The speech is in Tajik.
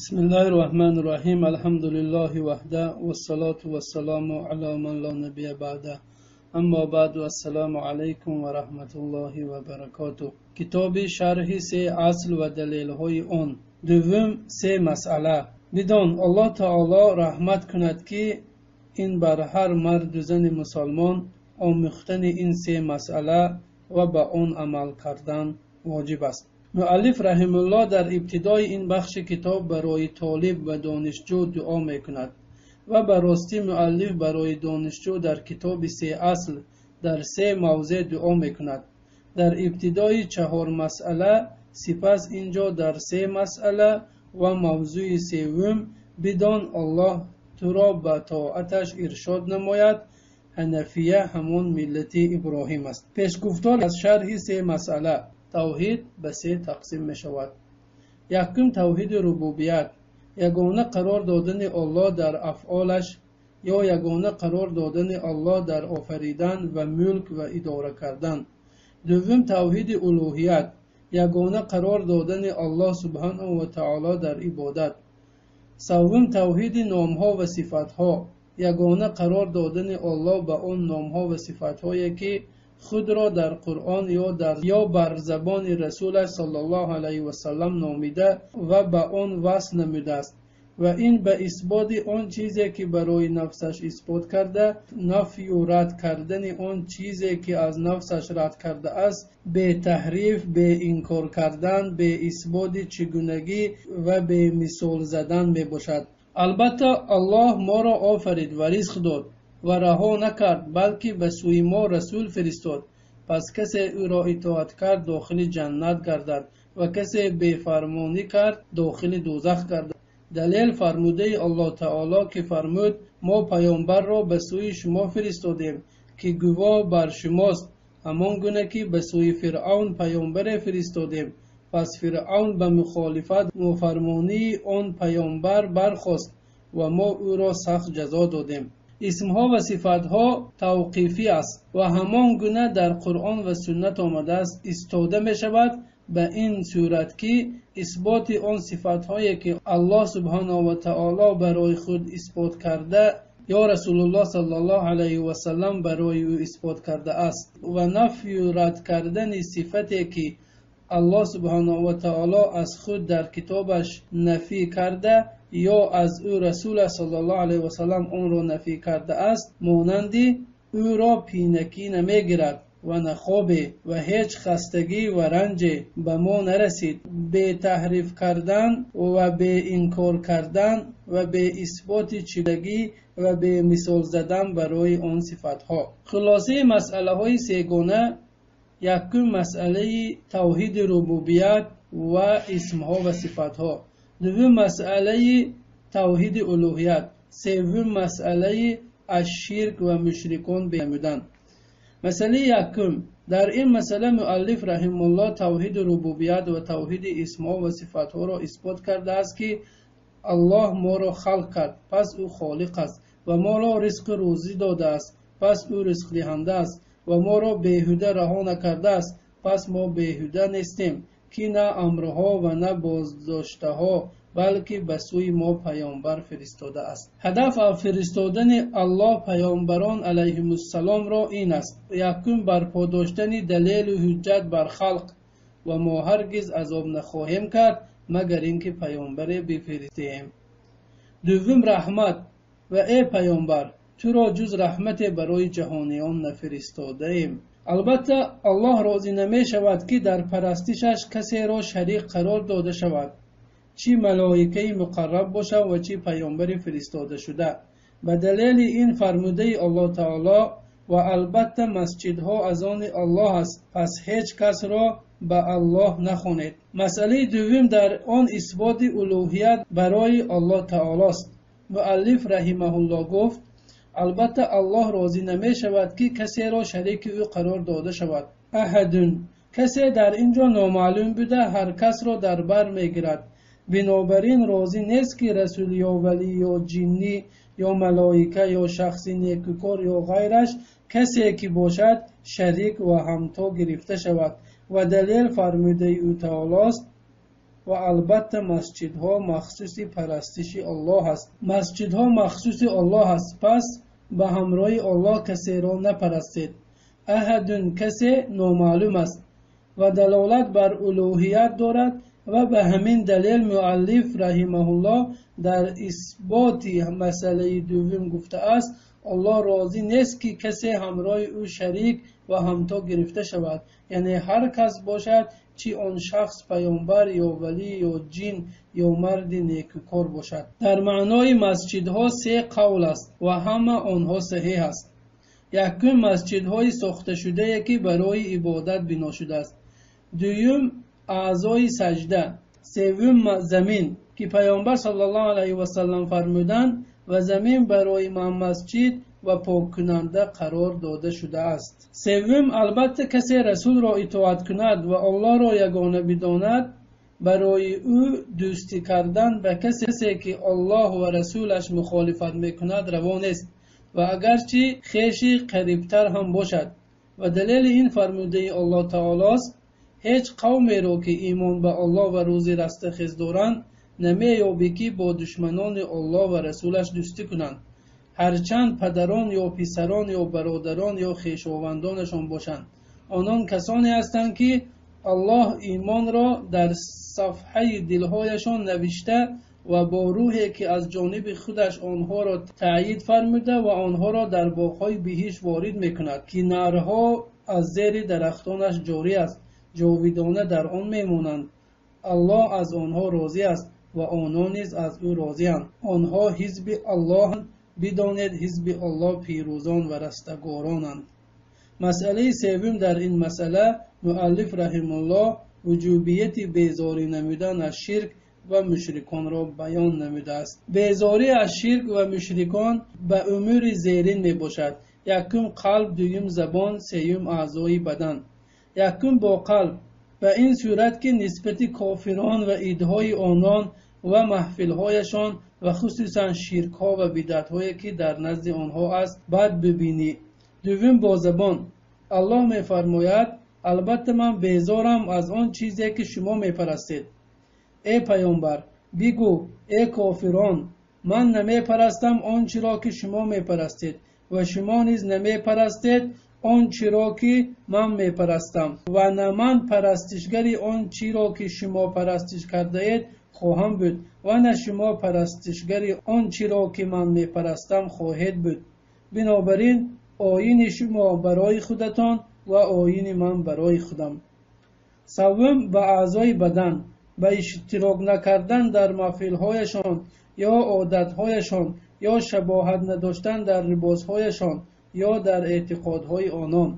بسم الله الرحمن الرحیم الحمد لله وحده والصلاة والسلام على من لا نبی بعده اما بعد السلام علیکم و رحمت الله و برکاته کتاب شرح سه اصل و دلیل های آن دوم سه مسئله بدان الله تعالی رحمت کند که این بر هر مرد و زن مسلمان آموختن این سه مسئله و به آن عمل کردن واجب است муаллиф раҳимуллоҳ дар ибтидои ин бахши китоб барои толиб ва донишҷӯ дуо мекунад ва ба ростӣ муаллиф барои донишҷӯ дар китоби се асл дар се мавзеъ дуо мекунад. Дар ибтидои чаҳор масъала сипас ин ҷо дар се масъала ва мавзӯи севум бидон аллоҳ туро ба тоаташ иршод намояд. Ҳанафия ҳамон миллати иброҳим аст. Пешгуфтор аз шарҳи се масъала тавҳид ба се тақсим мешавад. Якум тавҳиди рубубият ягона қарор додани оллоҳ дар афъолаш ё ягона қарор додани оллоҳ дар офаридан ва мулк ва идора кардан. Дуввум тавҳиди улуҳият ягона қарор додани аллоҳ субҳанаҳу ватаоло дар ибодат. Саввум тавҳиди номҳо ва сифатҳо ягона қарор додани оллоҳ ба он номҳо ва сифатҳое ки худро дар қуръон ё бар забони расулаш саллаллоҳу алайҳи васалам номида ва ба он васл намудааст. Ва ин ба исботи он чизе ки барои нафсаш исбот карда нафю рад кардани он чизе ки аз нафсаш рад кардааст бетаҳриф беинкор кардан беисботи чигунагӣ ва бемисол задан мебошад. Албатта аллоҳ моро офарид ва ризқ дод ва раҳо накард балки ба сӯи мо расул фиристод. Пас касе ӯро итоат кард дохили ҷаннат гардад ва касе бефармонӣ кард дохили дӯзах гардад. Далел фармудаи аллоҳ таоло ки фармуд мо паёмбарро ба сӯи шумо фиристодем ки гувоҳ бар шумост. Ҳамон гуна ки ба сӯи фиръавн паёмбаре фиристодем. Пас фиръавн ба мухолифат нофармонии он паёмбар бархост ва мо ӯро сахт ҷазо додем исмҳо ва сифатҳо тавқифӣ аст ва ҳамон гуна дар қуръон ва суннат омадааст. Истода мешавад ба ин сурат ки исботи он сифатҳое ки аллоҳ субҳанаҳу ватаоло барои худ исбот карда ё расулуллоҳ саллаллоҳу алайҳи васалам барои ӯ исбот кардааст ва нафю рад кардани сифате ки аллоҳ субҳанаҳу ватаоло аз худ дар китобаш нафӣ карда ё аз ӯ расулаш саллаллоҳу алайҳи васалам онро нафӣ кардааст монанди ӯро пинакӣ намегирад ва на хобе ва ҳеҷ хастагӣ ва ранҷе ба мо нарасид. Бетаҳриф кардан ва беинкор кардан ва беисботи чидагӣ ва бемисол задан барои он сифатҳо. Хулосаи масъалаҳои сегона якум масъалаи тавҳиди рубубият ва исмҳо ва сифатҳо дуввум масъалаи тавҳиди улуҳият севум масъалаи ашширк ва мушрикон бенамудан масъалаи якум дар ин масъала муаллиф раҳимуллоҳ тавҳиди рубубият ва тавҳиди исмҳо ва сифатҳоро исбот кардааст ки аллоҳ моро халқ кард пас ӯ холиқ аст ва моро ризқу рӯзӣ додааст пас ӯ ризқдиҳанда аст ва моро беҳуда раҳо накардааст пас мо беҳуда нестем ки на амрҳо ва на боздоштаҳо балки ба сӯи мо паёмбар фиристодааст ҳадаф аз фиристодани аллоҳ паёмбарон алайҳимуссаломро ин аст. Якум барпо доштани далелу ҳуҷҷат бар халқ ва мо ҳаргиз азоб нахоҳем кард магар ин ки паёмбаре бифиристем дуввум раҳмат. Ва э паёмбар туро ҷуз раҳмате барои ҷаҳониён нафиристодаем албатта аллоҳ розӣ намешавад ки дар парастишаш касеро шарик қарор дода шавад чӣ малоикаи муқарраб бошад ва чӣ паёмбари фиристодашуда ба далели ин фармудаи аллоҳ таоло ва албатта масҷидҳо аз они аллоҳ аст пас ҳеҷ касро ба аллоҳ нахонед. Масъалаи дуввум дар он исботи улуҳият барои аллоҳ таолост муаллиф раҳимаҳуллоҳ гуфт албатта аллоҳ розӣ намешавад ки касеро шарики ӯ қарор дода шавад. Аҳадун. Касе дар ин ҷо номаълум буда ҳар касро дар бар мегирад. Бинобар ин розӣ нест ки расул ё валӣ ё ҷиннӣ ё малоика ё шахси некукор ё ғайраш касе ки бошад шарик ва ҳамто гирифта шавад. Ва далел фармудаи ӯ таолост ва албатта масҷидҳо махсуси парастиши оллоҳ аст. Масҷидҳо махсуси оллоҳ аст. Пас ба ҳамроҳи оллоҳ касеро напарастед. Аҳадун касе номаълум аст ва далолат бар улӯҳият дорад ва ба ҳамин далел муаллиф раҳимаҳуллоҳ дар исботи масъалаи дуввум гуфтааст аллоҳ розӣ нест ки касе ҳамроҳи ӯ шарик ва ҳамто гирифта шавад яъне ҳар кас бошад чӣ он шахс паёмбар ё валӣ ё ҷин ё марди некукор бошад. Дар маънои масҷидҳо се қавл аст ва ҳама онҳо саҳеҳ аст. Якум масҷидҳои сохташудае ки барои ибодат бино шудааст дуюм аъзои саҷда севум замин ки паёмбар сал ллоҳ алайҳи васаллам фармуданд ва замин барои ман масҷид ва поккунанда қарор дода шудааст. Севум албатта касе расулро итоат кунад ва аллоҳро ягона бидонад барои ӯ дӯстӣ кардан ба касе ки аллоҳ ва расулаш мухолифат мекунад раво нест. Ва агарчи хеши қарибтар ҳам бошад. Ва далели ин фармудаи аллоҳ таолост ҳеҷ қавмеро ки имон ба аллоҳ ва рӯзи растахез доранд намеёбӣ ки бо душманони аллоҳ ва расулаш дӯстӣ кунанд ҳарчанд падарон ё писарон ё бародарон ё хешовандонашон бошанд. Онон касоне ҳастанд ки аллоҳ имонро дар сафҳаи дилҳояшон навишта ва бо рӯҳе ки аз ҷониби худаш онҳоро таъйид фармуда ва онҳоро дар боғҳои биҳишт ворид мекунад ки нарҳо аз зери дарахтонаш ҷорӣ аст ҷовидона дар он мемонанд. Аллоҳ аз онҳо розӣ аст ва онҳо низ аз ӯ розианд онҳо ҳизби аллоҳанд бидонед ҳизби аллоҳ пирӯзон ва растагоронанд. Масъалаи севум дар ин масъала муаллиф раҳимуллоҳ вуҷубияти безорӣ намудан аз ширк ва мушриконро баён намудааст. Безорӣ аз ширк ва мушрикон ба умури зерин мебошад. Якум қалб дуюм забон сеюм аъзои бадан. Якум бо қалб ба ин сурат ки нисбати кофирон ва идҳои онон ва маҳфилҳояшон ва хусусан ширкҳо ва бидъатҳое ки дар назди онҳо аст бад бибинӣ. Дуввум бо забон. Аллоҳ мефармояд албатта ман безорам аз он чизе ки шумо мепарастед э паёмбар бигӯ э кофирон ман намепарастам он чиро ки шумо мепарастед ва шумо низ намепарастед он чиро ки ман мепарастам. Ва на ман парастишгари он чиро ки шумо парастиш кардаед хоҳам буд ва на шумо парастишгари он чиро ки ман мепарастам хоҳед буд. Бинобар ин оини шумо барои худатон ва оини ман барои худам. Саввум ба аъзои бадан ба иштирок накардан дар маҳфилҳояшон ё одатҳояшон ё шабоҳат надоштан дар либосҳояшон ё дар эътиқодҳои онон